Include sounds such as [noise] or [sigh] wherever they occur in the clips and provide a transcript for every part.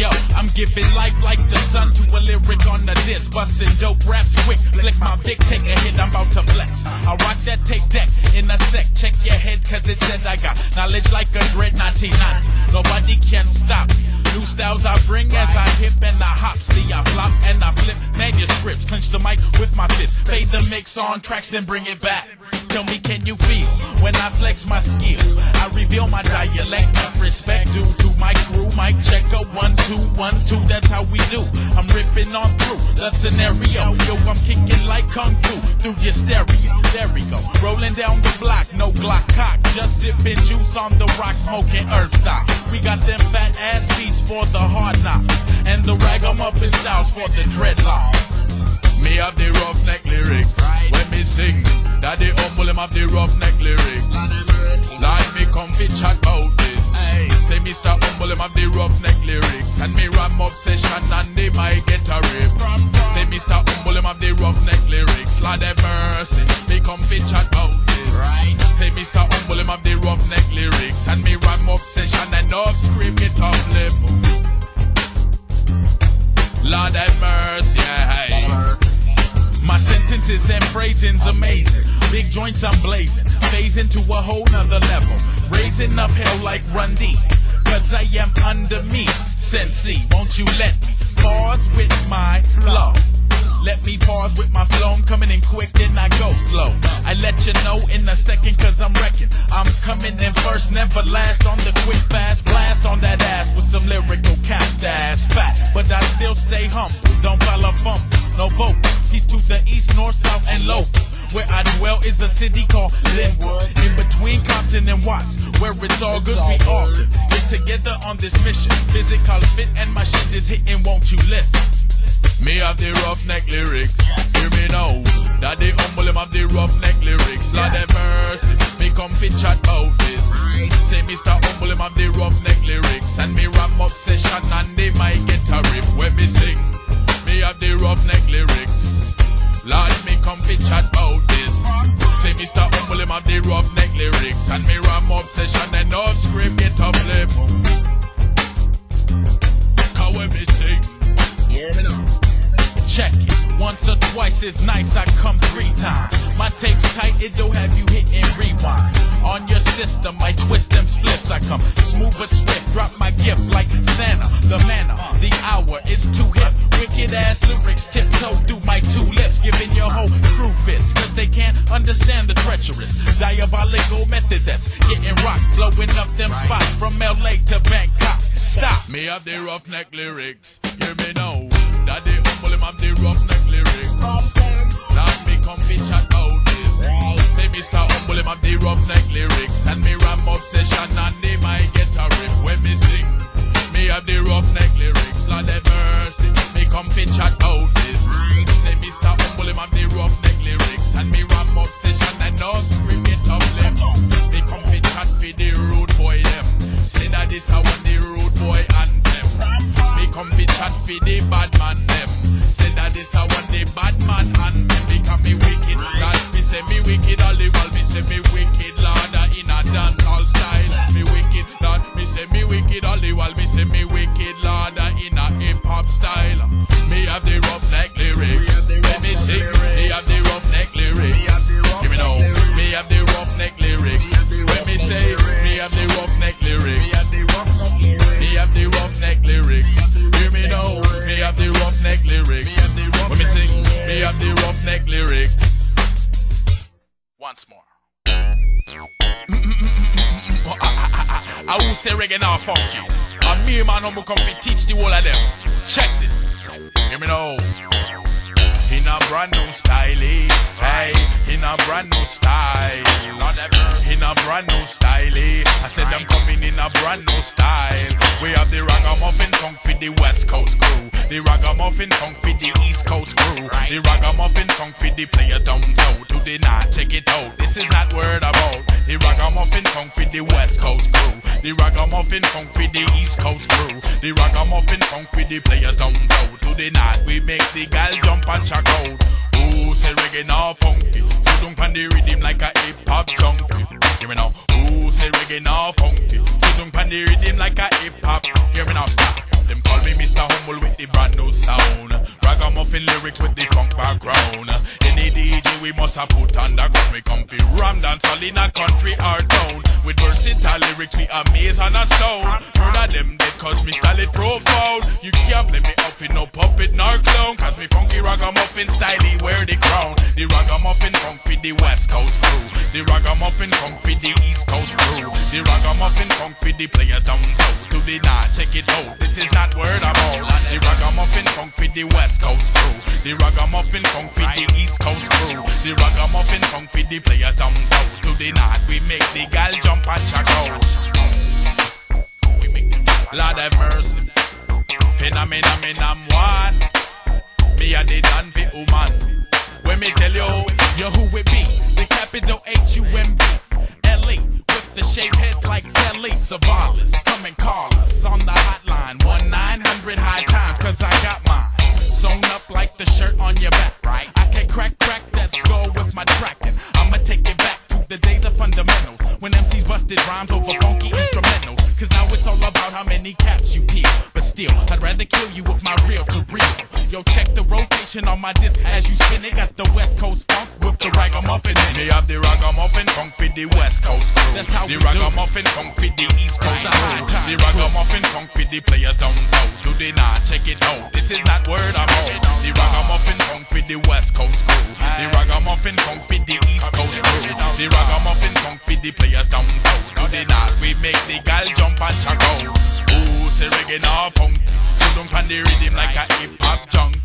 Yo, I'm giving life like the sun to a lyric on the disc. Busting dope raps quick. Flex my big, take a hit, I'm about to flex. I rock that tape deck in a sec. Check your head, cause it says I got knowledge like a dread 1990. Nobody can stop. New styles I bring as I hip and I hop. See, I flop and I flip manuscripts. Clench the mic with my fist. Fade the mix on tracks, then bring it back. Tell me, can you feel when I flex my skill? I reveal my dialect of respect due to my crew. Mic checker, one, two, one, two, that's how we do. I'm ripping on through the scenario. Yo, I'm kicking like kung fu through your stereo. There we go. Rolling down the block, no Glock cock. Just sipping juice on the rock, smoking herb stock. We got them fat ass beats for the hard knocks. And the ragamuffin styles for the dreadlocks. Me have the roughneck lyrics. When me sing, that the humble him have the roughneck lyrics. Like me come fi chat about this. Say Mr. Humble him have the roughneck lyrics. And me ram obsession and they might get a rip. Say Mr. Humble him have the roughneck lyrics. Lord have mercy, me come fi chat about this. Say Mr. Humble him have the roughneck lyrics. And me ram obsession and off scream it up lip. Lord have mercy, yeah. My sentences and phrasing's amazing. Big joints I'm blazing. Phasing to a whole nother level. Raising up hell like Run D. Cause I am under me. Sensei, won't you let me pause with my flow? Let me pause with my flow. I'm coming in quick, then I go slow. I let you know in a second, cause I'm wrecking. I'm coming in first, never last on the quick fast blast on that ass with some lyrical cast ass fat. But I still stay humble, don't follow bump, no vote. He's to the east, north, south, and low. Where I dwell is a city called Lynwood. In between Compton and Watts, where it's all good, we all. Get together on this mission. Physical fit and my shit is hitting, won't you listen? Me have the roughneck lyrics. Hear me now. That the humble him have the roughneck lyrics. Lord have mercy. Me come fit chat about this. Say Mr. Humble him have the roughneck lyrics. And me ram obsession and they might get a rip when me sing. Me have the roughneck lyrics. Lord me come fit chat about this. Say Mr. Humble him have the roughneck lyrics. And me ram obsession and off scream get up lip. Cause when me sing. Check it. Once or twice is nice, I come three times. My tape's tight, it'll have you hitting rewind. On your system, I twist them splits. I come smooth but swift. Drop my gift like Santa. The manner, the hour is too hip. Wicked ass lyrics tiptoe through my two lips. Giving your whole crew fits. Cause they can't understand the treacherous. Diabolical method that's getting rocked. Blowing up them spots from LA to Bangkok. Stop. Me have the roughneck lyrics. Hear me now. That the roughneck lyrics. Me come fi chat about this. Say Mr. Humble him have the roughneck lyrics. And me and they might get a rip when me sing. Me have the roughneck lyrics. Lord have mercy. Me come this. Say Mr. Have the roughneck lyrics. And me ram the players down south. To the night we make the gal jump and shock out. Say reggae now funky. So don't pan the rhythm like a hip hop junkie. Hear me now. Ooh, say reggae now funky. So don't pan the rhythm like a hip hop. Hear me now, stop. them call me Mr. Humble with the brand new sound. Ragamuffin lyrics with the funk background. Any DJ we must have put on the ground. We come to ram dance all in a country or town. With versatile lyrics we amaze and astound. Murder them cause me style it profound. You can't play me up in no puppet nor clown. Cause me funky ragamuffin style he wear the crown. The ragamuffin funk with the west coast crew. The ragamuffin funk with the east coast crew. The ragamuffin funk with the players down south to the north. Check it out. This is not word of mouth. The ragamuffin funk with the west coast crew. The ragamuffin funk with the east coast crew. The ragamuffin funk with the players down south to the north. We make the gal jump and check out. Lord have mercy. Phenomena, me nam one. Me a the done fi woman. When me tell you, you who it be. The capital H-U-M-B. L-E. With the shaved head like Telly Savalas. Come and call us on the hotline. 1-900 high times, cause I got mine. Sewn up like the shirt on your back, right? I can crack, crack that skull with my tracking. I'ma take it back to the days of fundamentals. When MCs busted rhymes over funky how many caps you peel. But still, I'd rather kill you with my real real. Yo, check the on my disc as you spin it. Got the West Coast funk with the ragamuffin in it. Me have the ragamuffin funk for the West Coast crew. That's how the we do it. ragamuffin funk for the East Coast crew. The ragamuffin funk for the players down south. Do they not check it out? This is not word of mouth. The ragamuffin funk for the West Coast crew. The ragamuffin funk for the East Coast crew. The ragamuffin funk for the players down south. Do they not? We make the gal jump and check out. Ooh, say reggae now funk. So don't pan the rhythm like a hip hop junk.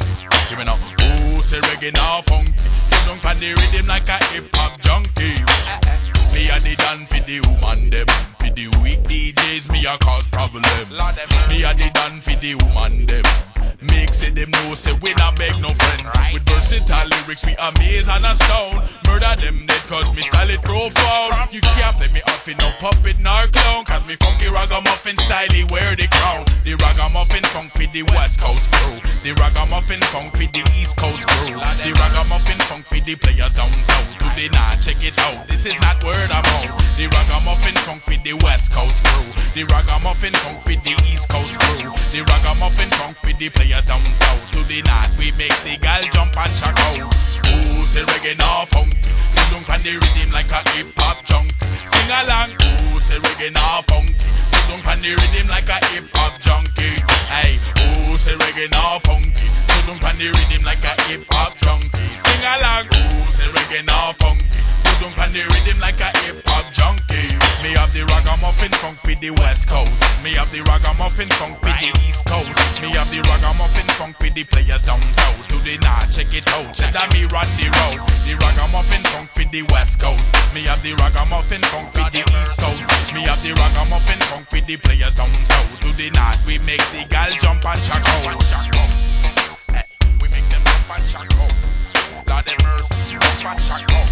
Give me now. Ooh, say reggae now funk. So don't pan the rhythm like a hip hop junkie. Me a the done for the woman them. For the weak DJs, me a cause problem. Lord have mercy. Me a the done for the woman them. Know say we not beg no friend. With versatile lyrics we amaze and astound. Murder them dead cause me style it profound. You can't play me off in no puppet nor clown. Cause me funky ragamuffin style he wear the crown. The ragamuffin funk for the west coast crew. The ragamuffin funk for the east coast crew. The ragamuffin funk for the players down south. Do they not check it out? This is not word of mouth. The ragamuffin funk for the west coast crew. The ragamuffin funk for the east coast crew. The ragamuffin funk for the players down south. To the north, we make the gal jump and check out. Ooh, say reggae now funk. Sit down on the rhythm like a hip hop junk. Sing along. Ooh, say reggae now funk. Sit down on the rhythm like a hip hop junkie. Hey, ooh, say reggae now funky. Sit down on the rhythm like a hip hop junkie. Sing along. Ooh, say reggae now funky. Sit down on the rhythm like a hip hop junkie. Me have the ragamuffin funk for the west coast. Me have the ragamuffin funk for the east coast. Me have the ragamuffin funk for the players down south. To the north, check it out. Say that me run the road. The ragamuffin funk for the west coast. Me have the ragamuffin funk for the east coast. Me have the ragamuffin funk for the players down south. To the north, we make the gal jump and check out. Hey, we make them jump and check out. Lord have mercy, jump and check out.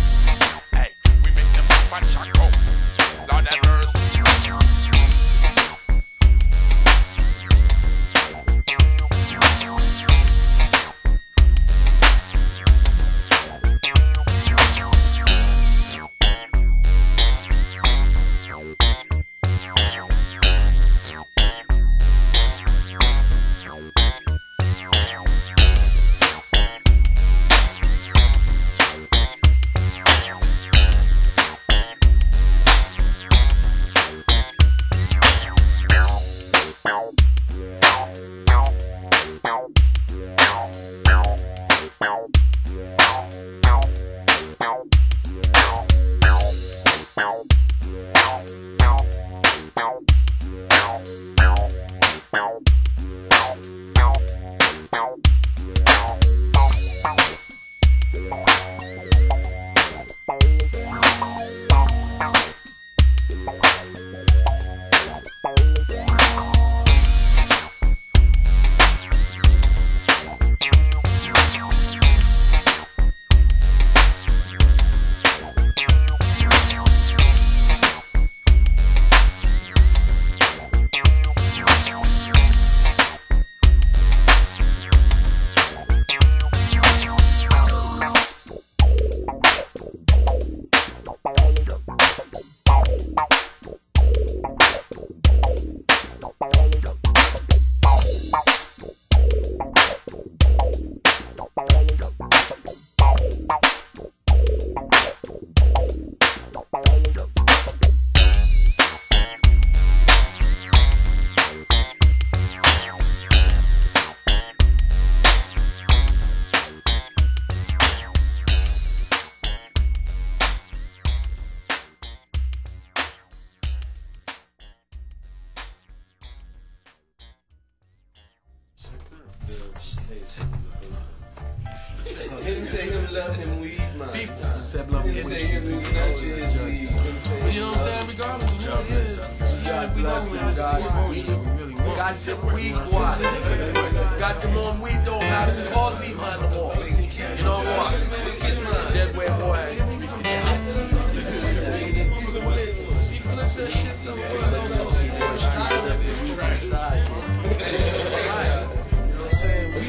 Hey, we make them jump and check out. Love weed, man. Him weed. that. You know what I'm saying? Regardless of what it is, God bless him, God. we really. Got them weed boy. Got them on weed don't have to call me man no. You know what? Dead way boy. That shit so so so up this side.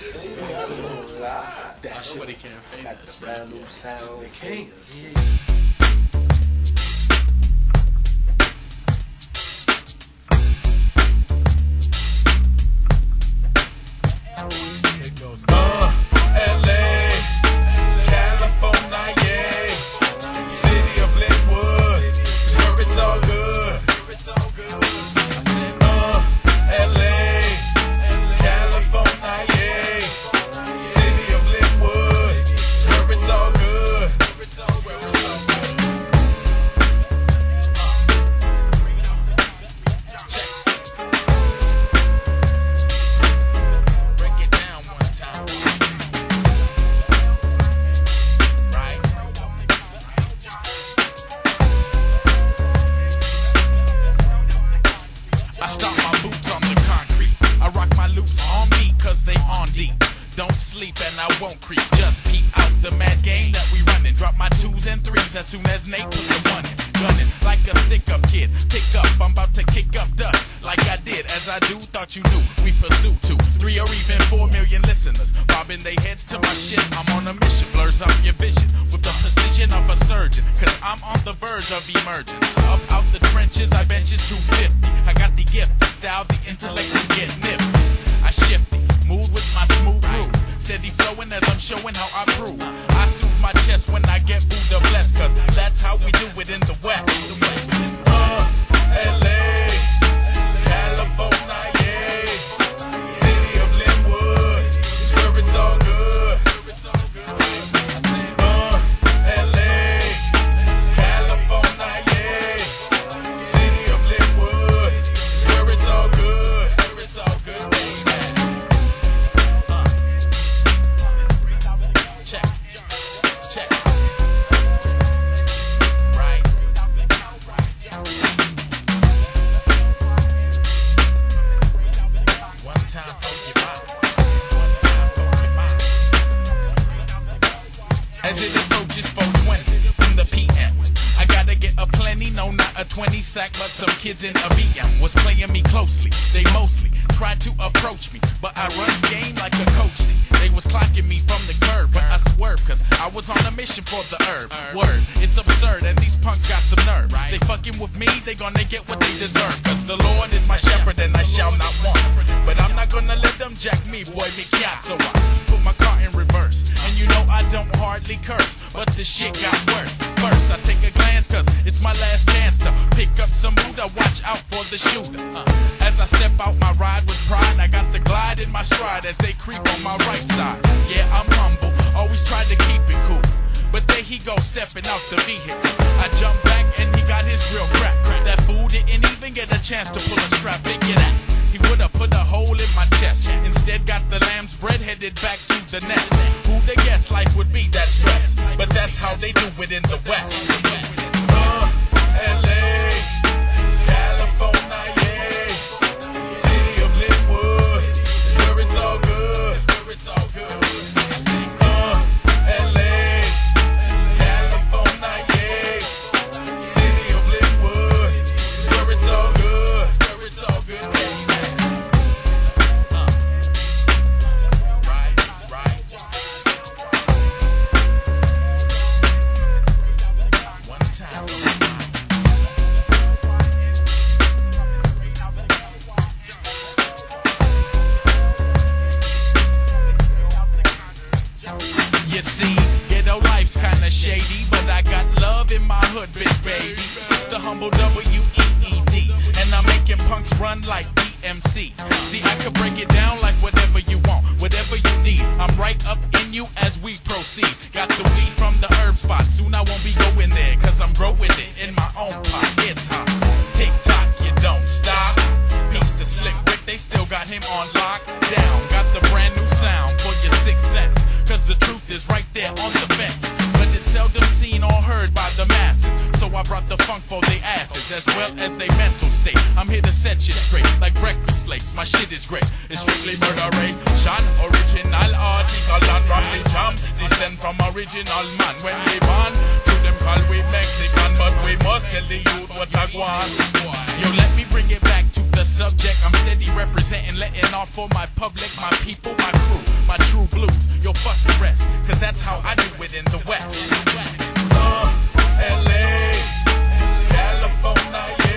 You know what I'm saying? That. Nobody can face that. Brand new sound. They can't. Was on a mission for the herb. Word, it's absurd, and these punks got some nerve. They fucking with me, they gonna get what they deserve, cause the Lord is my shepherd, and I shall not want. But I'm not gonna let them jack me, boy, me cat, so I put my car in reverse. And you know I don't hardly curse, but the shit got worse. First, I take a glance, cause it's my last chance to pick up some Buddha, watch out for the shooter. As I step out my ride with pride, I got the glide in my stride as they creep on my right side. Yeah, I'm humble, always try to keep it cool. But there he goes, stepping out the vehicle. I jump back and he got his grill cracked. That fool didn't even get a chance to pull a strap. Figure that. He would have put a hole in my chest. Instead, got the lamb's bread headed back to the nest. Who'd have guessed life would be that stress? But that's how they do it in the West. Uh, LA, cause I'm growing it in my own pot. It's hot. Tick tock, you don't stop. Peace to slick Rick, they still got him on lock. Down, got the brand new sound for your six cents. Cause the truth is right there on the fence. But it's seldom seen or heard by the masses. So I brought the funk for the ass as well as they mental state. I'm here to set shit straight, like breakfast flakes. My shit is great. It's strictly murder Sean original article and from the jump. Descend from original man when we born. To them call we Mexican, but we must tell the youth what I want. Yo, let me bring it back to the subject. I'm steady representing, letting off for my public, my people, my crew, my true blues. Yo, fuck the rest, cause that's how I do it in the West. Uh, Love, LA night.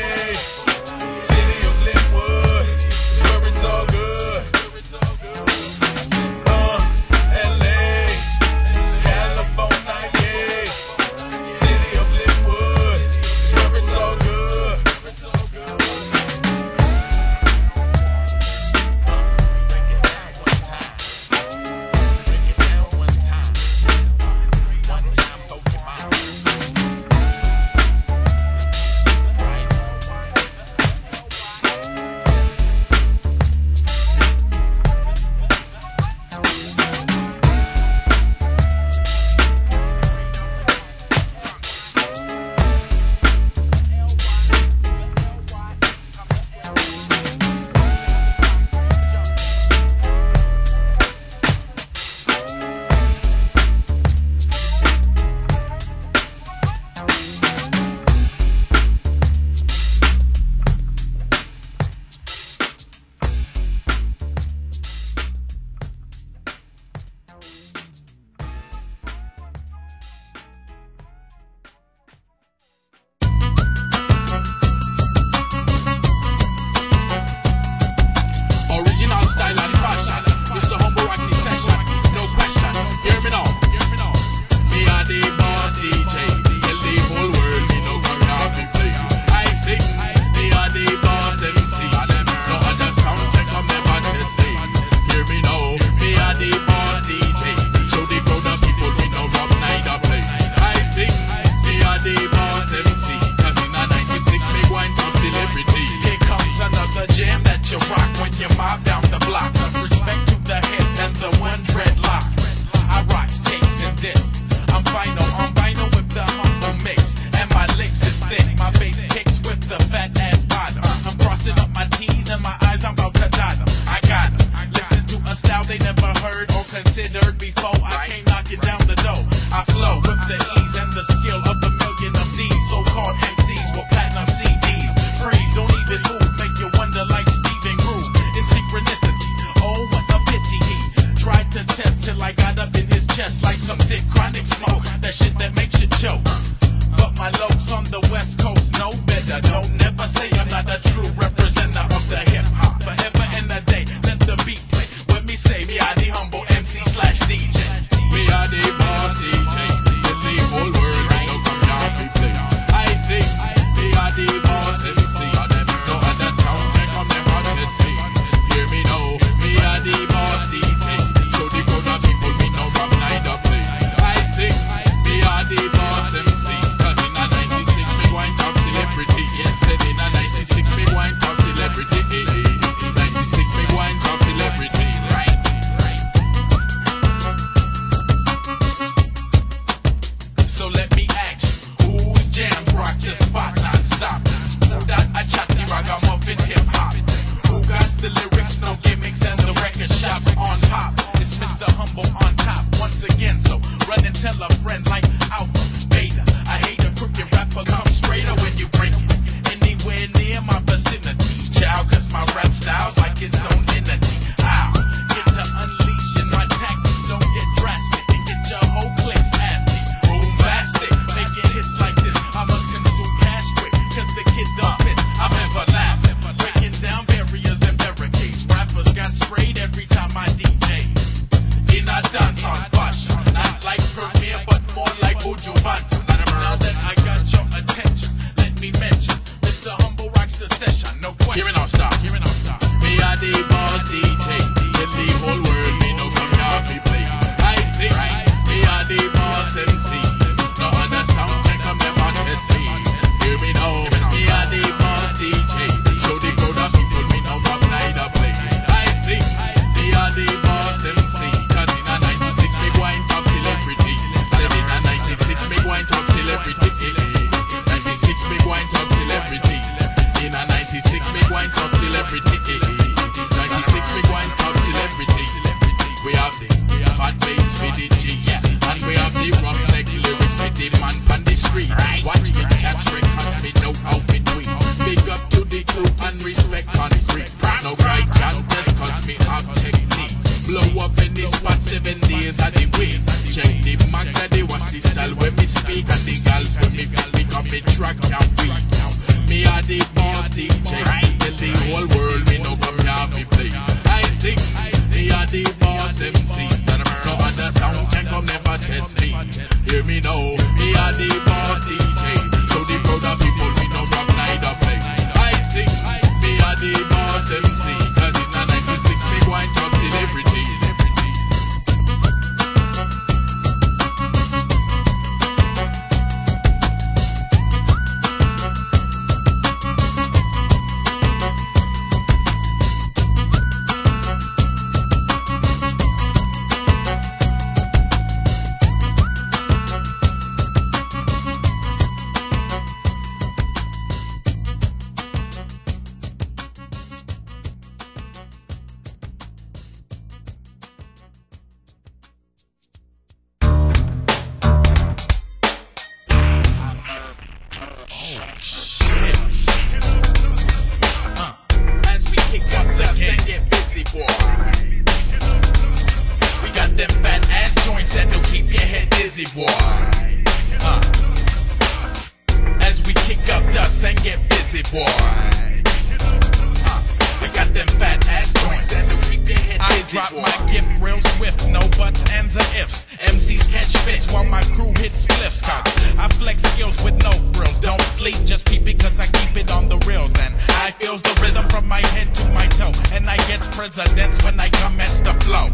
Drop my gift real swift, no buts, ands, or ifs. MCs catch fits while my crew hits spliffs. Cause I flex skills with no frills. Don't sleep, just peep because I keep it on the reels. And I feels the rhythm from my head to my toe. And I get presidents when I commence to flow.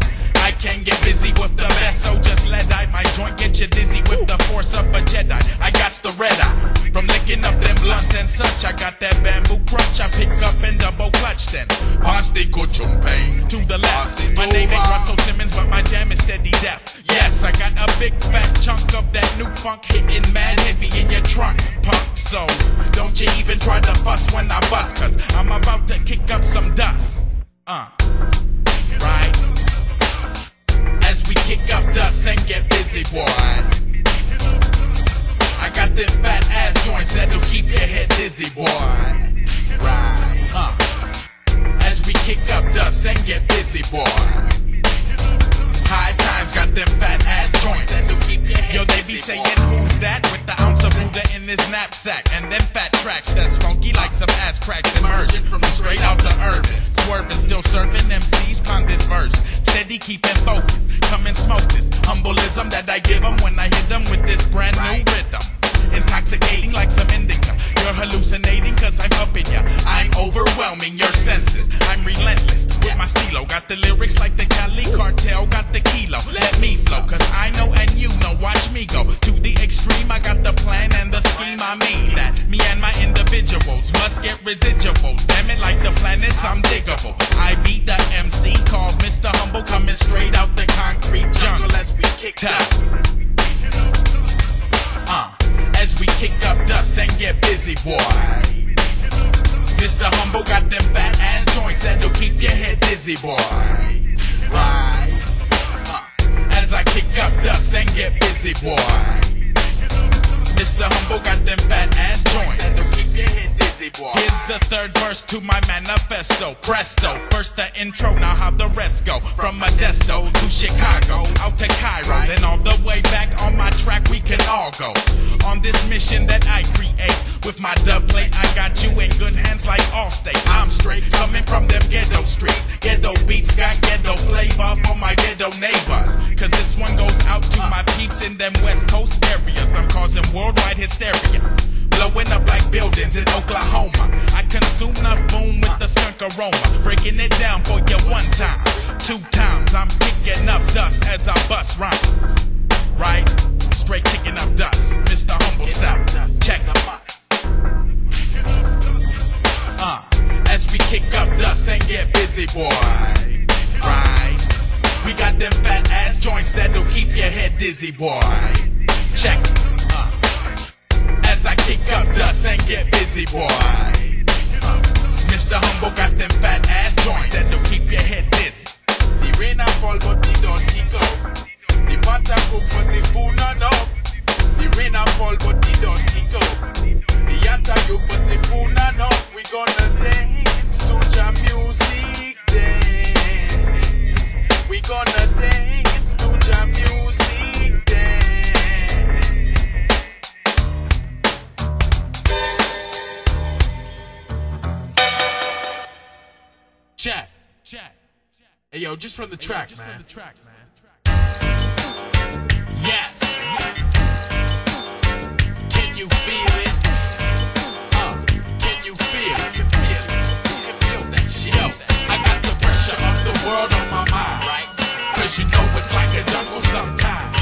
I can get busy with the best, so just let I my joint get you dizzy with the force of a Jedi. I got the red eye from licking up them blunts and such. I got that bamboo crunch. I pick up and double clutch then. Pass the pain to the left. My name ain't Russell Simmons, but my jam is steady death. Yes, I got a big fat chunk of that new funk hitting mad heavy in your trunk, punk. So don't you even try to fuss when I bust, cause I'm about to kick up some dust. Uh, right. As we kick up dust and get busy, boy. I got them fat ass joints that'll keep your head dizzy, boy. Right. Uh. As we kick up dust and get busy, boy. High times got them fat ass joints Yo, they be saying who's that with the ounce of Buddha in his knapsack and them fat tracks that's funky like some ass cracks emerging from straight out the urban. Swerving, still serving MCs pon this verse. Steady keeping focus, come and smoke this humbleizm that I give 'em when I hit 'em with this brand new rhythm. Intoxicating like some indica. You're hallucinating cause I'm up in ya. I'm overwhelming your senses. I'm relentless with my stilo. Got the lyrics like the Cali cartel, got the kilo. Let me flow cause I know and you know. Watch me go to the extreme. I got the plan and the scheme. I mean that me and my individuals must get residuals. Damn it, like the planets, I'm diggable. I beat the MC called Mr. Humble coming straight out the concrete jungle as we kick top. Boy. Mr. Humble got them fat ass joints that'll keep your head dizzy, boy. Uh, as I kick up dust and get busy, boy. Mr. Humble got them fat ass joints that'll keep your head. Here's the third verse to my manifesto. Presto. First the intro, now how the rest go. From Modesto to Chicago, out to Cairo, then all the way back on my track, we can all go. On this mission that I create, with my dub plate, I got you in good hands like Allstate. I'm straight, coming from them ghetto streets. Ghetto beats got ghetto flavor for my ghetto neighbors. Cause this one goes out to my peeps in them West Coast areas. I'm causing worldwide hysteria. Blowing up like buildings in Oklahoma. I consume enough boom with the skunk aroma. Breaking it down for you one time. Two times I'm kicking up dust as I bust rhymes. Right? Straight kicking up dust. Mr. Humble style. Check Uh, as we kick up dust and get busy, boy. Right? We got them fat ass joints that'll keep your head dizzy, boy. Check. As I kick up dust and get busy, boy. Mr. Humble got them fat ass joints that'll keep your head dizzy. The rain a fall, but the don't up. The butter cook, but the food not up. The rain a fall, but the don't up. The yatta you, but the food not up. We gonna dance to jam music dance. We gonna dance to jam music Chat. Hey yo, just run the track, man. Run the track, man. Yes. Can you feel it? Uh, can you feel it? You can feel it. You can feel that shit. Yo, I got the pressure of the world on my mind, right? Cause you know it's like a jungle sometimes.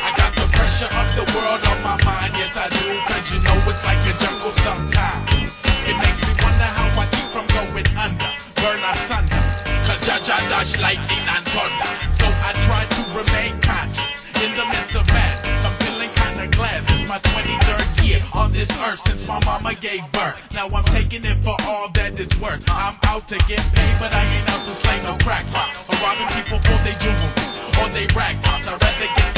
I got the pressure of the world on my mind, yes I do. Cause you know it's like a jungle sometimes. It makes me wonder how I keep from going under, burn asunder. Cause Jaja dash lightning and thunder. So I try to remain conscious in the midst of madness. I'm feeling kinda glad this my 23rd year on this earth since my mama gave birth. Now I'm taking it for all that it's worth. I'm out to get paid, but I ain't out to slay no crack. Or robbing people for their jewelry or they rag tops. I'd rather get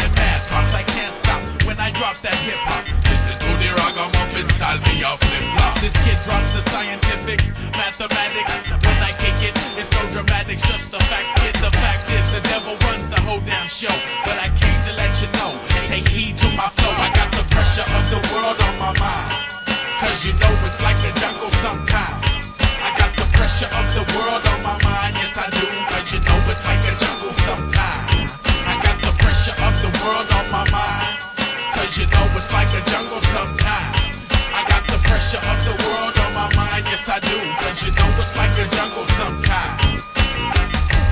props. I can't stop when I drop that hip hop. Listen to the ragamuffin style, me a flip flop. This kid drops the scientific mathematics. When I kick it, it's no dramatics, just the facts. Kid, the fact is the devil runs the whole damn show. But I came to let you know, take heed to my flow. I got the pressure of the world on my mind. Cause you know it's like a jungle sometimes. I got the pressure of the world on my mind, yes I do. Cause you know it's like a jungle sometimes. Pressure of the world on my mind. Cause you know it's like a jungle sometimes. I got the pressure of the world on my mind, yes I do. Cause you know it's like a jungle sometimes.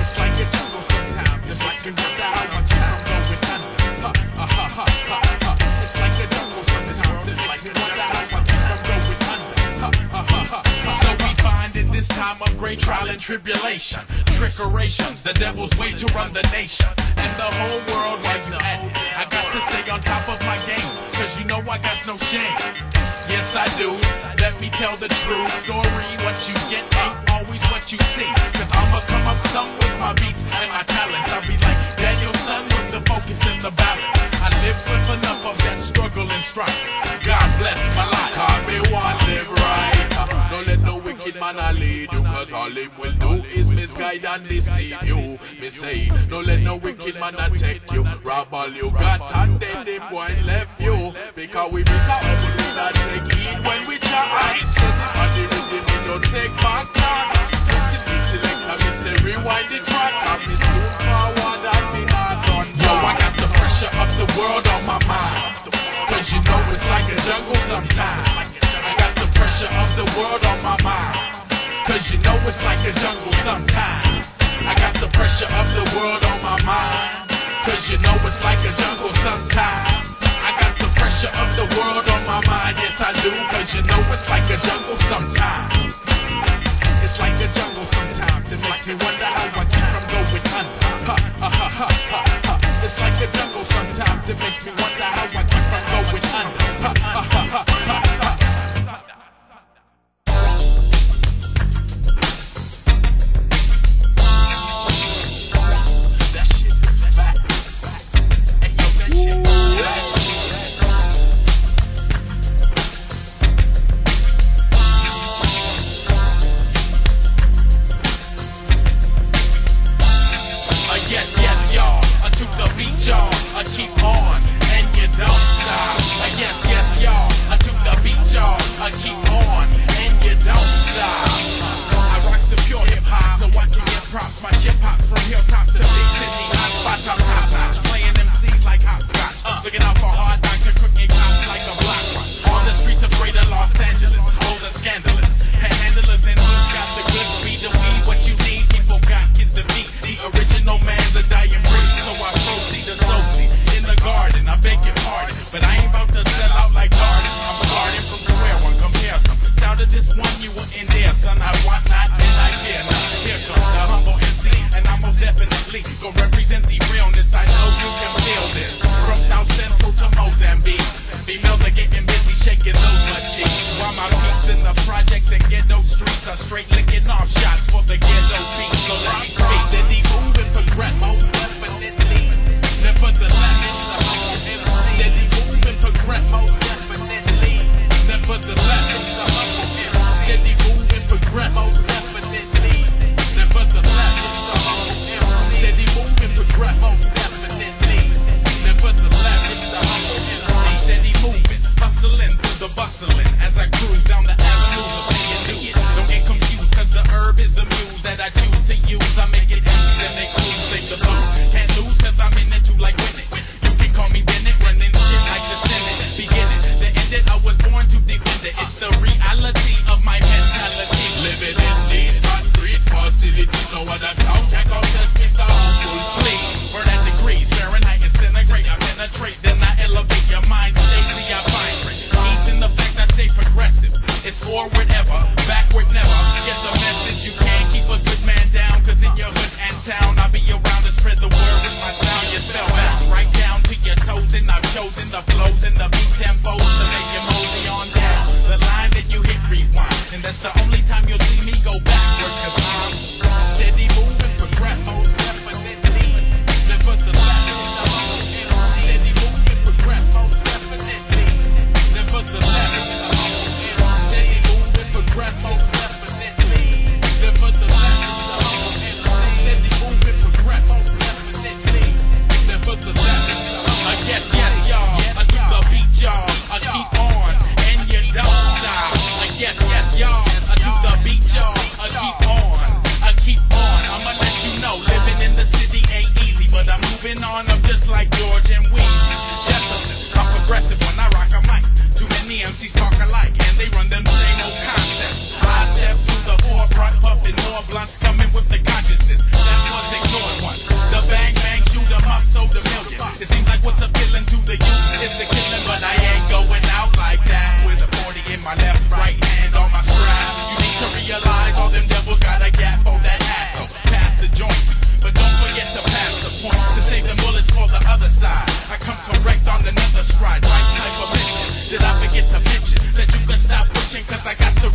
It's like a jungle sometimes. It's like a jungle sometimes. So we find in this time of great trial and tribulation, trickerations, the devil's way to run the nation. And the whole world while you at it. I got to stay on top of my game, cause you know I got no shame. Yes, I do. Let me tell the true story. What you get ain't always what you see. Cause I'ma come up some with my beats and my talents. I'll be like Son with the focus and the balance. I live with enough of that struggle and strife. God bless my life. Cause me want live right. Don't let no wicked man lead you, cause all him will do is misguide and deceive you. Me say, don't let no wicked man a take you, rob all you got and then them and left you. Because we miss but we not take heed when we try. And the rhythm me no take back track. Listen select and me say rewind the track. World on my mind. Cause you know it's like a jungle sometimes. I got the pressure of the world on my mind. Cause you know it's like a jungle sometimes. I got the pressure of the world on my mind. Cause you know it's like a jungle sometimes. I got the pressure of the world on my mind. Yes, I do. Cause you know it's like a jungle sometimes. It's like a jungle sometimes. It makes me wonder how I keep from going under. Ha, ha, ha, ha, ha, It's like a jungle sometimes. It makes me wonder how I keep from going under. [laughs] Ha, ha, ha.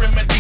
I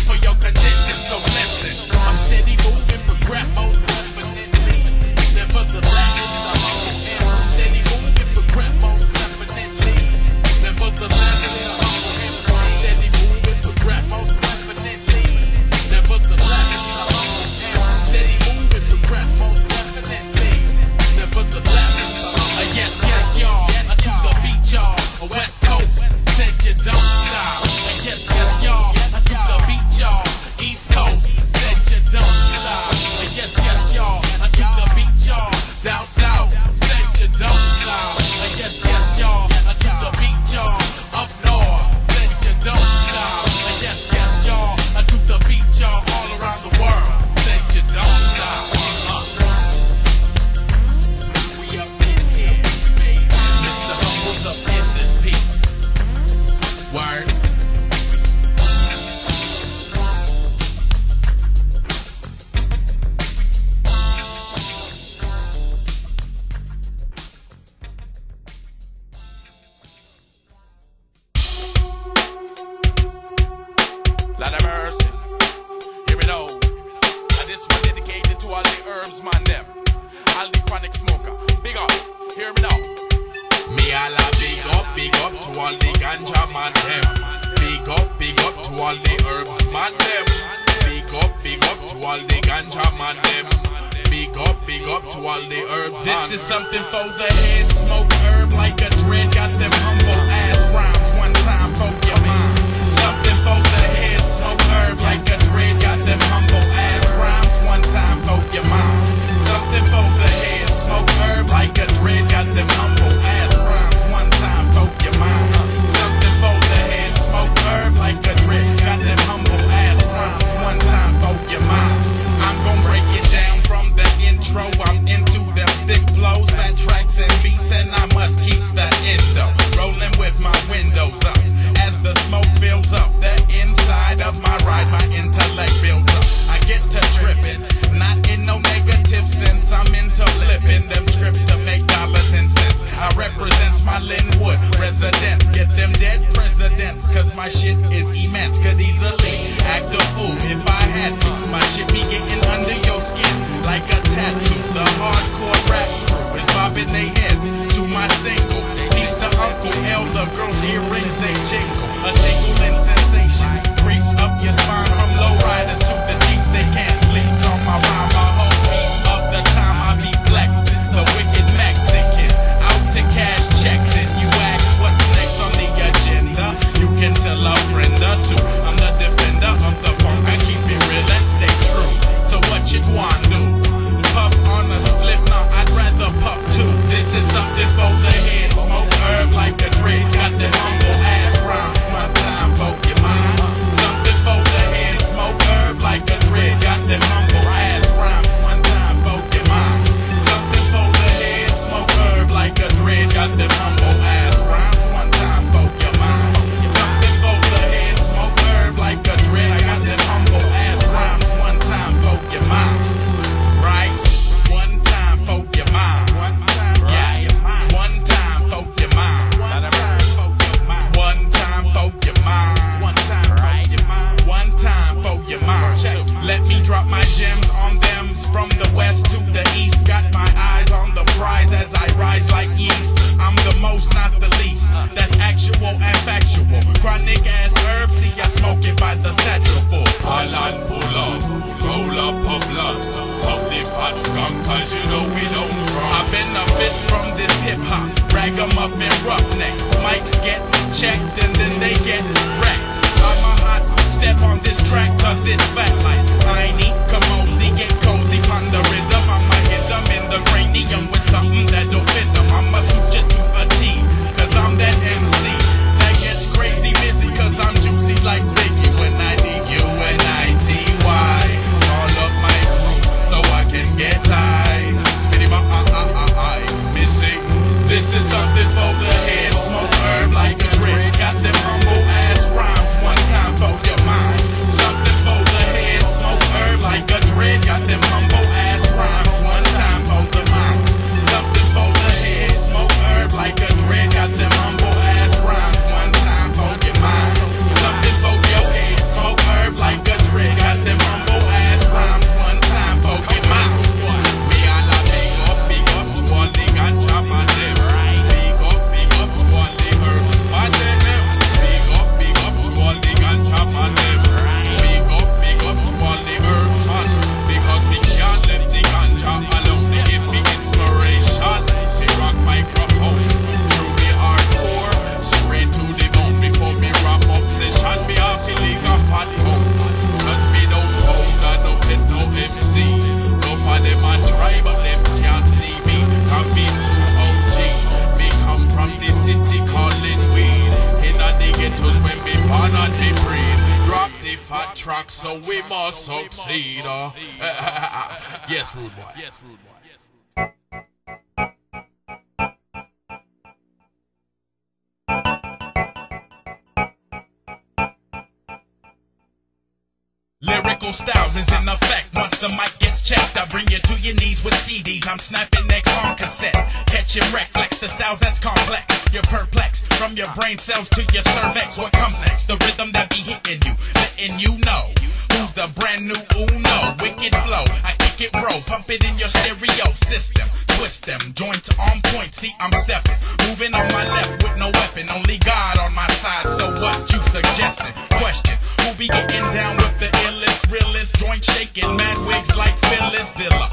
Lyrical styles is in effect. Once the mic gets checked, I bring you to your knees with CDs. I'm snapping next on cassette. Catch your wreck, flex the styles that's complex. You're perplexed from your brain cells to your cervix. What comes next? The rhythm that be hitting you, letting you know who's the brand new Uno. Wicked flow, I kick it, bro. Pump it in your stereo system. Twist them, joints on point. See, I'm stepping, moving on my left with no weapon. Only God on my side. So what you suggesting? Question: Who be getting down with the illest, realest, joint shaking, mad wigs like Phyllis Diller?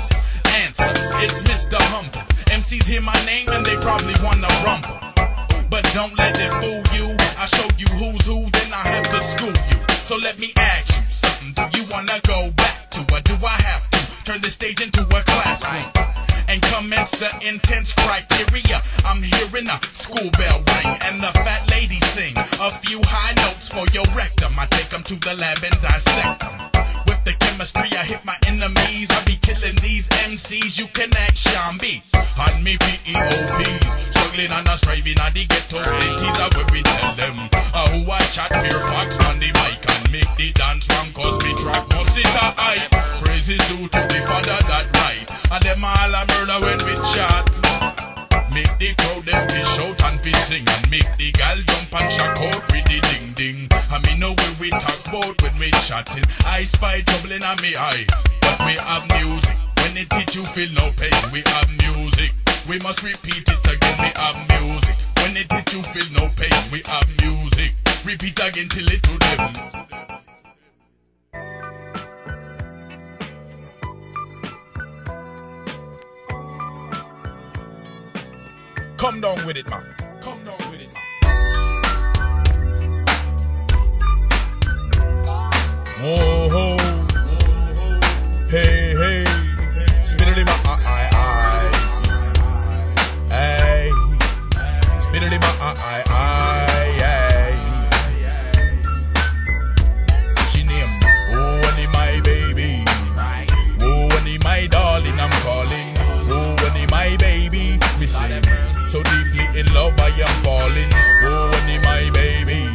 Answer: It's Mr. Humble. MCs hear my name and they probably wanna rumble. But don't let it fool you. I show you who's who, then I have to school you. So let me ask you something. Do you wanna go back to or do I have turn the stage into a classroom? And commence the intense criteria. I'm hearing a school bell ring and the fat lady sing a few high notes for your rectum. I take 'em to the lab and dissect 'em. With the chemistry, I hit my enemies. I be killing these MCs. You can act Sean B. On me PEOPs. Struggling and a striving at the ghetto cities. Are where we tell them. Uh, who I chat fear fox on the mic make the dance wrong. Cause me track must sit a high. Praises due to the father that right. And them all a murder when we chat. Make the crowd them be shout and be sing and make the gal jump and shock out with the ding ding. I mean know when we talk about when we chatting. I spy trouble in me eye, but we have music. When it teach you feel no pain, we have music. We must repeat it again, we have music. When it teach you feel no pain, we have music. Repeat again till it to them. Come down with it, man. Come down with it. Whoa, ho. Hey, hey. Spit it in my eye, eye. Hey. Spit it in my eye, eye, in love, I am falling. Oh, honey, my baby.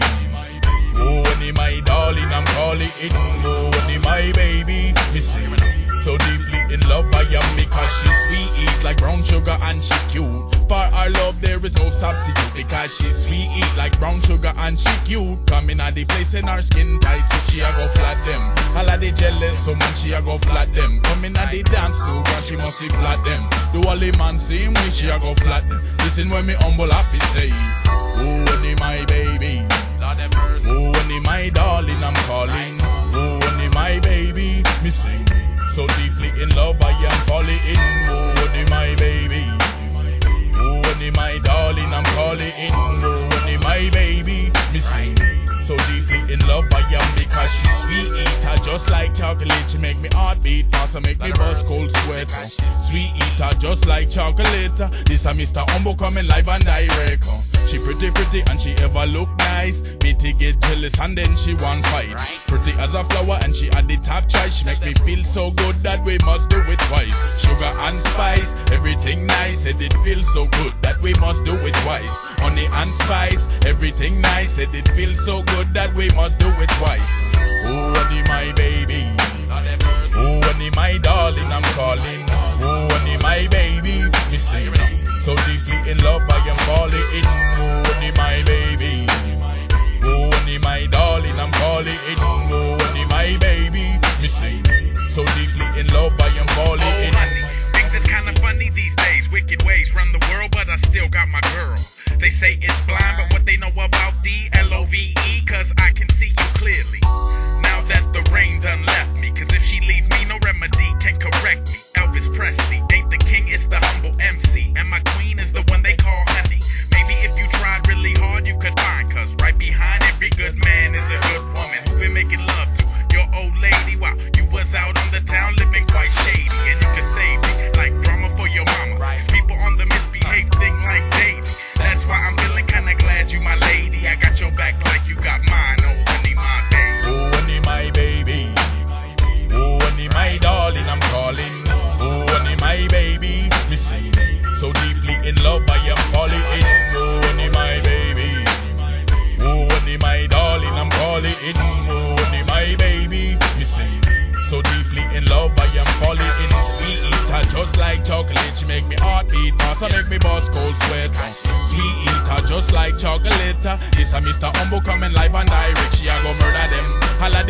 Oh, honey, my darling, I'm calling it. Oh, honey, my baby. Missing. So deeply in love, I am because she's sweet like brown sugar and she cute. For our love, there is no substitute because she's sweet eat like brown sugar and she cute. Coming at the place in her skin tight, so she a go flat them. All of the jealous, so man she a go flat them. Coming at the dance floor, cause she must be flat them. Do all the man see me, she a go flat them. Listen when me humble happy say, Oh, honey, my baby. Oh, honey, my darling, I'm calling. Oh, honey, my baby, me sing. So deeply in love, I am falling in. Oh, honey, my baby. My darling, I'm calling in. Only my baby, missing. So deeply in love I am because she's sweet eater Just like chocolate, she make me heart beat faster Make me bust cold sweat Sweet eater, just like chocolate This a Mr. Humble coming live and direct She pretty pretty and she ever look nice. Bitty get jealous and then she want fight. Pretty as a flower and she had the top choice. She make me feel so good that we must do it twice. Sugar and spice, everything nice. Said it feels so good that we must do it twice. Honey and spice, everything nice. Said it feels so good that we must do it twice. Oh, honey, my baby. Oh, honey, my darling, I'm calling. Oh, honey, my baby. Me say, so deeply in love, I am falling in. Oh, honey, my baby. Honey, my darling, I'm calling in. Oh, honey, my baby. Me say, so deeply in love, I am falling Oh, honey, things is kinda funny these days. Wicked ways run the world, but I still got my girl. They say it's blind, but what they know about the L-O-V-E, cause I can see you clearly. Now that the rain done left me, cause if she leave me, no remedy can correct me. Elvis Presley ain't the king, it's the humble MC. And my queen is the one they call honey. Maybe if you tried really hard, you could find, every good man is a good woman. Who been making love to your old lady while you was out on the town living quite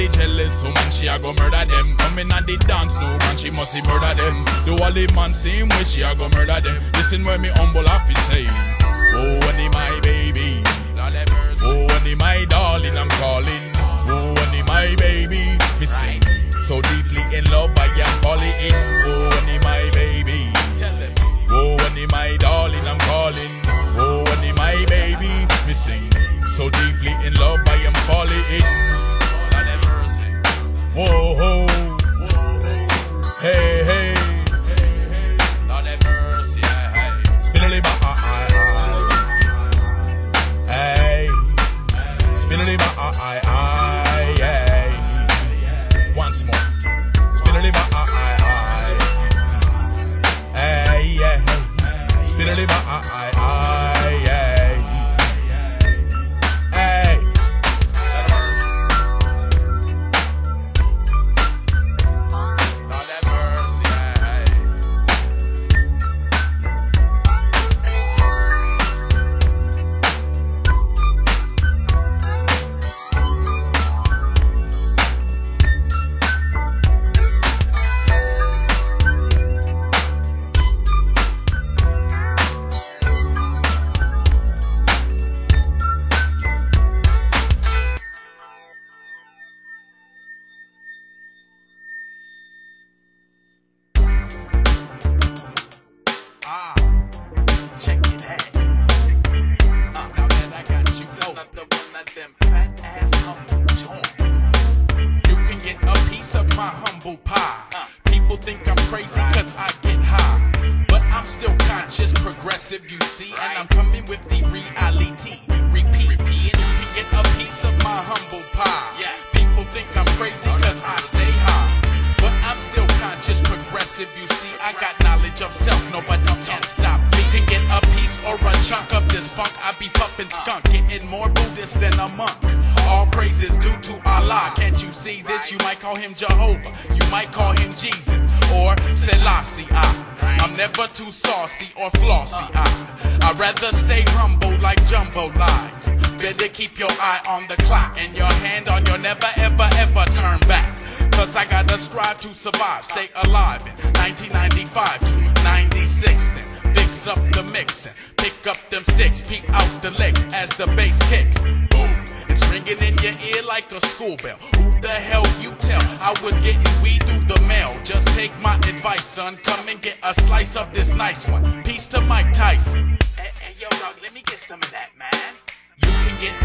the jealous woman, she a go murder them. Coming at the dance, no man, she must murder them. The man same way, she a go murder them. Listen where me humble to say. Oh, honey, my baby. Oh, honey, my darling, I'm calling. Oh, honey, my baby. Me sing. So deeply in love, I am falling in.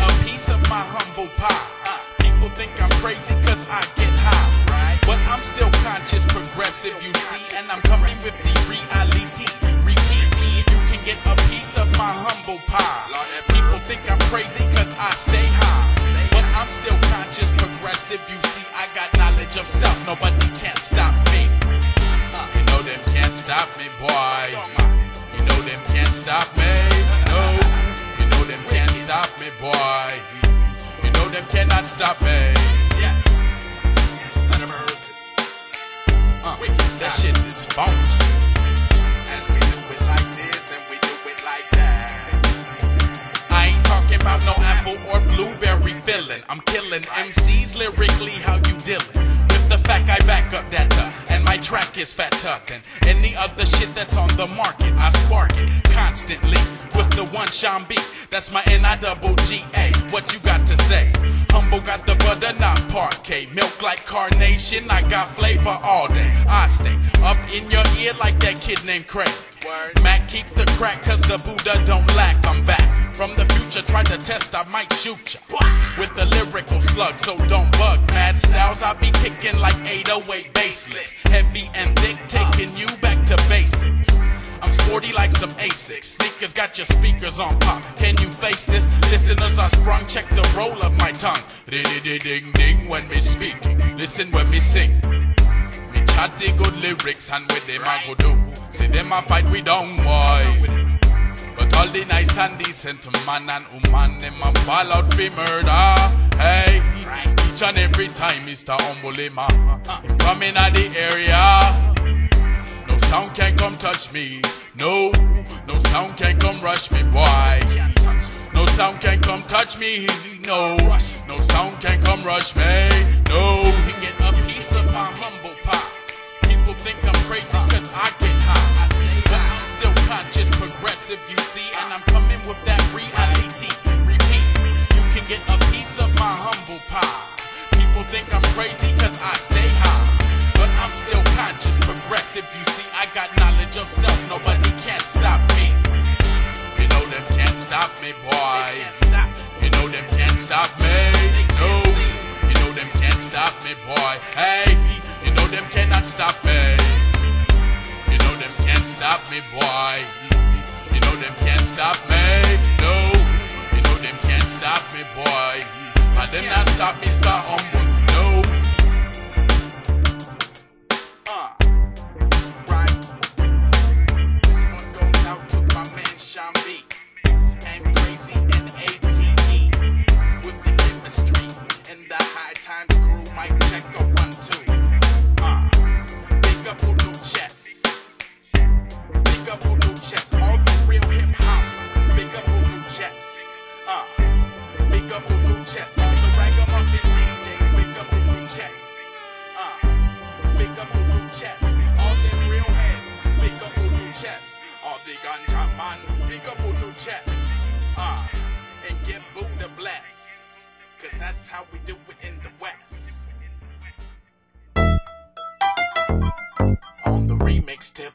A piece of my humble pie. People think I'm crazy cause I get high. But I'm still conscious, progressive, you see. And I'm coming with the reality. Repeat, you can get a piece of my humble pie. People think I'm crazy cause I stay high. But I'm still conscious, progressive, you see. I got knowledge of self, nobody can't stop me. You know them can't stop me, boy. You know them can't stop me. No, you know them can't stop me, boy. You know them cannot stop me. Yes. Let them rehearse it. Uh, that shit is funky. As we do it like this and we do it like that. I ain't talking about no apple or blueberry filling. I'm killing MCs lyrically, how you dealing? The fact I back up that and my track is fat fatter and any other shit that's on the market. I spark it constantly with the one Sean B. That's my N I double G A. What you got to say? Humble got the butter, not Parkay. Milk like carnation, I got flavor all day. I stay up in your ear like that kid named Craig. Mack, keep the crack, cause the Buddha don't lack. I'm back from the future, try to test, I might shoot ya. With the lyrical slug, so don't bug. Mad styles, I be kicking like 808 baseless. Heavy and thick, taking you back to basics. I'm sporty like some Asics. Sneakers got your speakers on pop. Can you face this? Listeners are sprung, check the roll of my tongue. Ding ding ding ding when me speaking. Listen when me sing. Me chat the good lyrics and with them I go do. See them I fight we don't why. But all the nice and decent man and woman them a ball out for murder. Hey, each and every time Mr. Umbulima coming out the area. No sound can come touch me. No, no sound can come rush me, boy. No sound can come touch me. No, no sound can come rush me. No, get a piece of my humble pie. People think I'm crazy cause I get progressive, you see. And I'm coming with that reality. Repeat, you can get a piece of my humble pie. People think I'm crazy cause I stay high. But I'm still conscious, progressive, you see. I got knowledge of self, nobody can stop me. You know them can't stop me, boy. You know them can't stop me. No, you know them can't stop me, boy. Hey, you know them cannot stop me. You know them can't stop me, boy. Know them can't stop me. No, you know them can't stop me, boy. And them not stop me, start humble. Chess. All the ragamuffin DJs. Big up Ulu Chess. Uh, big up Ulu Chess. All them real heads. Big up Ulu Chess. All the ganja man. Big up Ulu Chess. Uh, and get Buddha blessed. Cause that's how we do it in the West. On the remix tip,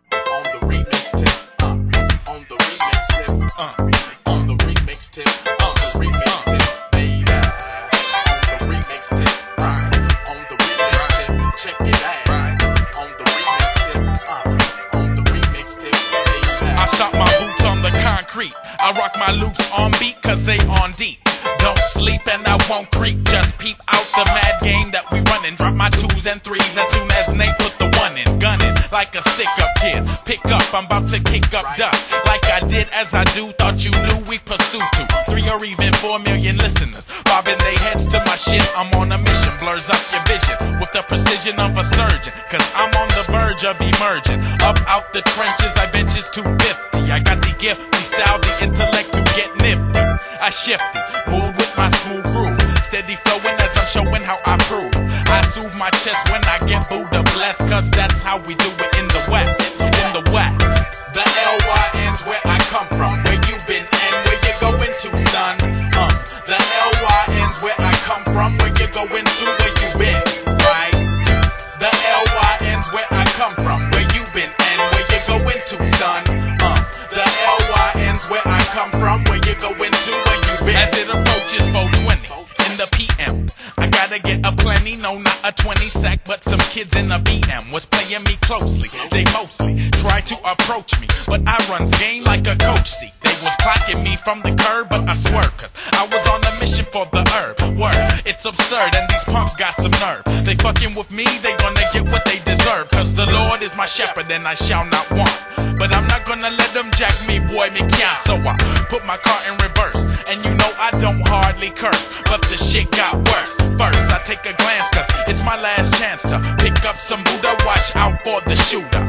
they gonna get what they deserve. Cause the Lord is my shepherd, and I shall not want. But I'm not gonna let them jack me, boy, me can't. So I put my car in reverse, and you know I don't hardly curse. But the shit got worse. First, I take a glance, cause it's my last chance to pick up some Buddha. Watch out for the shooter.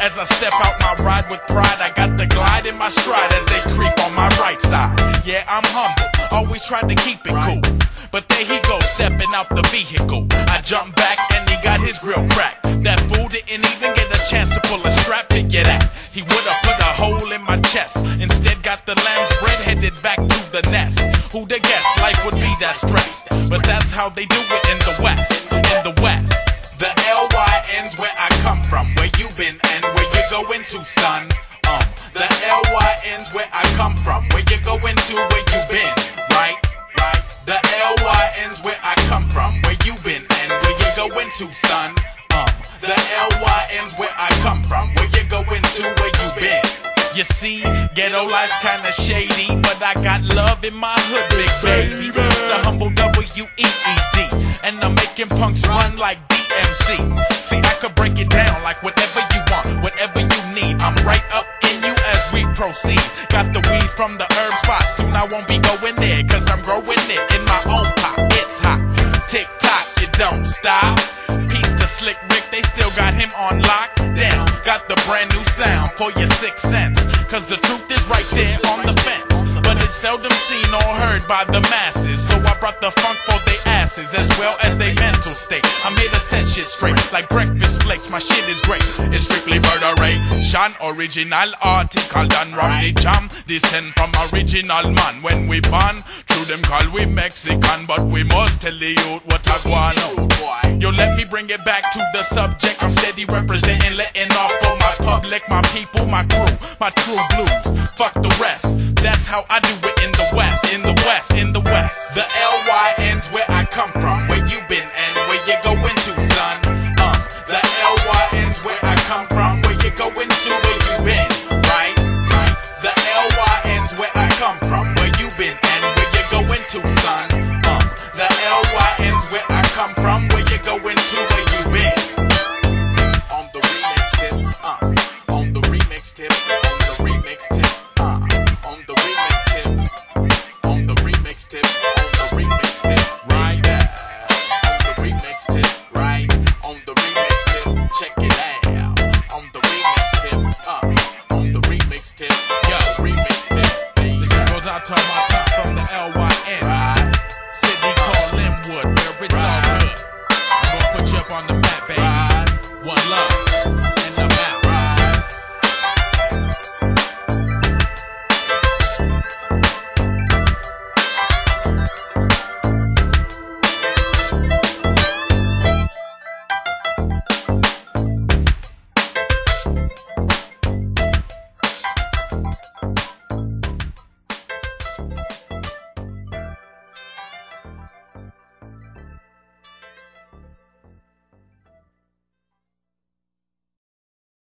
As I step out my ride with pride, I got the glide in my stride as they creep on my right side. Yeah, I'm humble, always try to keep it cool. But there he goes, stepping out the vehicle. I jump back and his grill cracked. That fool didn't even get a chance to pull a strap to get at. He would've put a hole in my chest. Instead, got the lamb's bread headed back to the nest. Who the guess life would be that stressed? But that's how they do it in the West. In the West. The LY ends where I come from, where you been and where you going to, son. Um, the LY ends where I come from, where you going to, where you been, right? Right. The LY ends where I come from, where you been going to, son. Um, the LY ends where I come from, where you going to, where you been. You see, ghetto life's kinda shady, but I got love in my hood, big baby. It's the humble W E E D, and I'm making punks run like DMC. See, I could break it down like whatever you want, whatever you need. I'm right up in you as we proceed. Got the weed from the herb spot, soon I won't be going there, cause I'm growing it don't stop. Peace to Slick Rick, they still got him on lockdown. Got the brand new sound for your six cents. Cause the truth is right there on the fence. But it's seldom seen or heard by the masses. So I brought the funk for their asses as well as their mental state. I'm here to set shit straight like breakfast flakes. My shit is great. It's strictly murderation. Original article done from the jam. Descend from original man. When we born, true them call we Mexican. But we must tell the youth what I want. Yo, let me bring it back to the subject. I'm steady representing, letting off for my public, my people, my crew, my true blues. Fuck the rest. That's how I do it in the West, in the West, in the West. The LY ends where from? Where you been at?